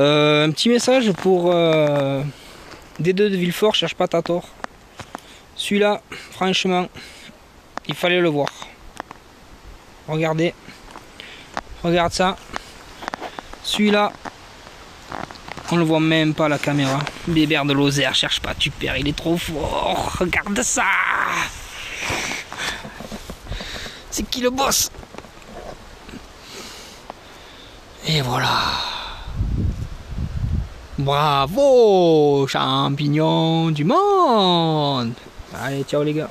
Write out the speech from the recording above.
Euh, un petit message pour euh, D2 de Villefort, cherche pas ta tort. Celui-là, franchement, il fallait le voir. Regardez. Regarde ça. Celui-là, on le voit même pas à la caméra. Bébert de Lozère, cherche pas, tu perds, il est trop fort. Regarde ça. C'est qui le boss? Et voilà. Bravo, champignon du monde. Allez, ciao les gars.